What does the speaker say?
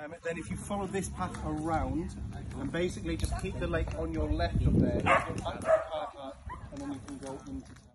Um, then if you follow this path around and basically just keep the lake on your left up there, and then you can go into